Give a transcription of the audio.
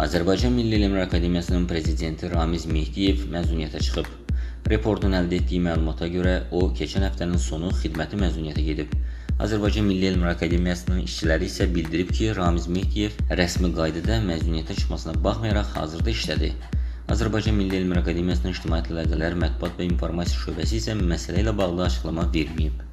Azərbaycan Milli Elmlər Akademiyasının prezidenti Ramiz Mehdiyev məzuniyyətə çıxıb. Reportun əldə etdiyi məlumata görə o, keçən həftənin sonu xidməti məzuniyyətə gedib. Azərbaycan Milli Elmlər Akademiyasının işçiləri isə bildirib ki, Ramiz Mehdiyev rəsmi qaydada məzuniyyətə çıxmasına baxmayaraq hazırda işlədir. Azərbaycan Milli Elmlər Akademiyasının İctimaiyyət Əlaqələr, Mətbuat və İnformasiya şöbəsi isə məsələ ilə bağlı açıqlama verməyib.